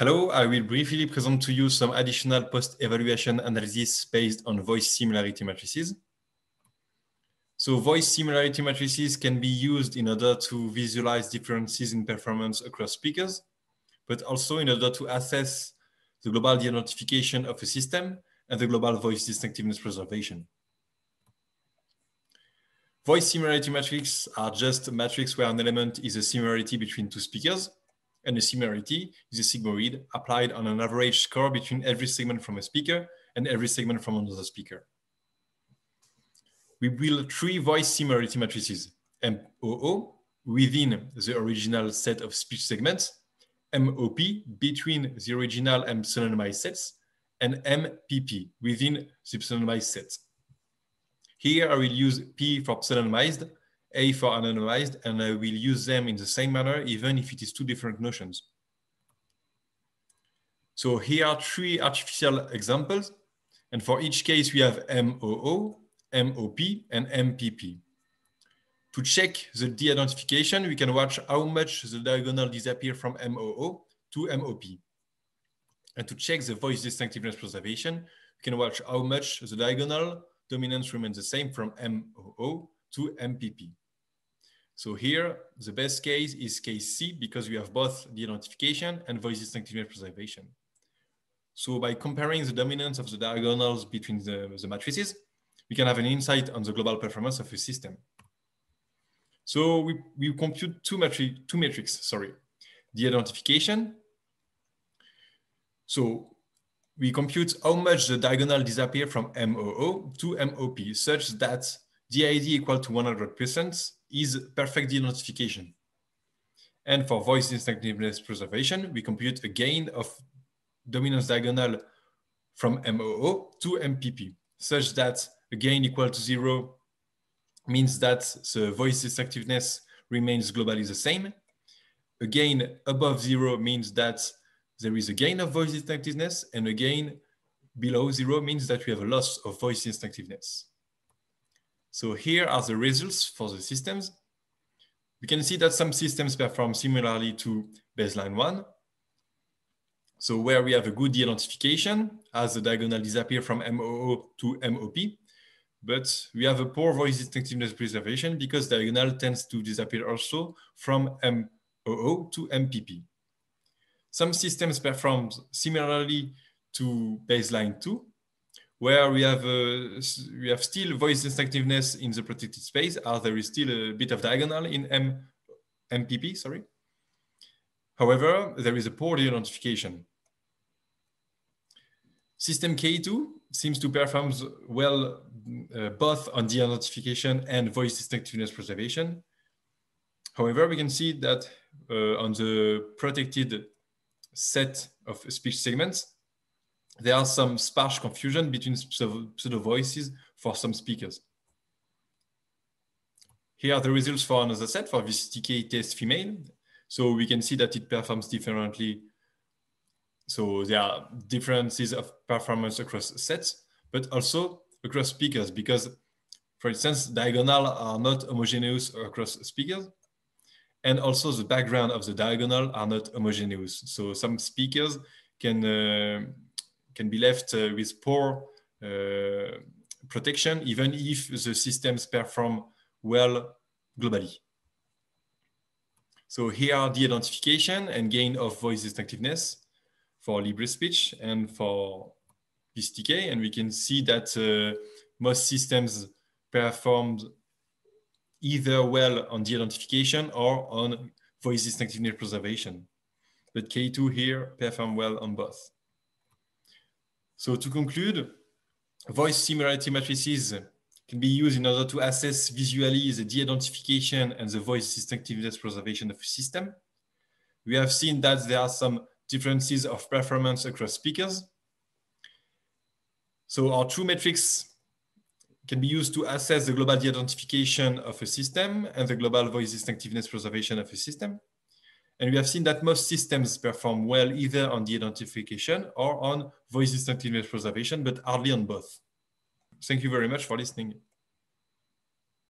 Hello, I will briefly present to you some additional post-evaluation analysis based on voice similarity matrices. So voice similarity matrices can be used in order to visualize differences in performance across speakers, but also in order to assess the global de-identification of a system and the global voice distinctiveness preservation. Voice similarity matrices are just matrices where an element is a similarity between two speakers, and the similarity is a sigmoid applied on an average score between every segment from a speaker and every segment from another speaker. We build three voice similarity matrices, MOO within the original set of speech segments, MOP between the original and pseudonymized sets, and MPP within the pseudonymized sets. Here I will use P for pseudonymized a for anonymized, and I will use them in the same manner, even if it is two different notions. So here are three artificial examples. And for each case, we have MOO, MOP, and MPP. To check the de-identification, we can watch how much the diagonal disappear from MOO to MOP. And to check the voice distinctiveness preservation, we can watch how much the diagonal dominance remains the same from MOO to MPP. So here, the best case is case C because we have both the identification and voice distinctiveness preservation. So by comparing the dominance of the diagonals between the, the matrices, we can have an insight on the global performance of a system. So we, we compute two, matri two metrics, sorry, de-identification. So we compute how much the diagonal disappear from MOO to MOP such that DID equal to 100% is perfect de-identification. And for voice distinctiveness preservation, we compute a gain of dominance diagonal from MOO to MPP, such that a gain equal to zero means that the voice distinctiveness remains globally the same. A gain above zero means that there is a gain of voice distinctiveness, and a gain below zero means that we have a loss of voice distinctiveness. So here are the results for the systems. We can see that some systems perform similarly to baseline one. So where we have a good de-identification as the diagonal disappear from MOO to MOP, but we have a poor voice distinctiveness preservation because diagonal tends to disappear also from MOO to MPP. Some systems perform similarly to baseline two, where we have uh, we have still voice distinctiveness in the protected space, as there is still a bit of diagonal in M, MPP, sorry. However, there is a poor identification. System K2 seems to perform well uh, both on de-identification and voice distinctiveness preservation. However, we can see that uh, on the protected set of speech segments, there are some sparse confusion between pseudo voices for some speakers. Here are the results for another set for VCTK test female. So we can see that it performs differently. So there are differences of performance across sets, but also across speakers because, for instance, diagonal are not homogeneous across speakers. And also the background of the diagonal are not homogeneous. So some speakers can uh, can be left uh, with poor uh, protection, even if the systems perform well globally. So here are the identification and gain of voice distinctiveness for LibriSpeech and for VCTK. And we can see that uh, most systems performed either well on the identification or on voice distinctiveness preservation. But K2 here perform well on both. So to conclude, voice similarity matrices can be used in order to assess visually the de-identification and the voice distinctiveness preservation of a system. We have seen that there are some differences of performance across speakers. So our true metrics can be used to assess the global de-identification of a system and the global voice distinctiveness preservation of a system. And we have seen that most systems perform well either on the identification or on voice distinctiveness preservation, but hardly on both. Thank you very much for listening.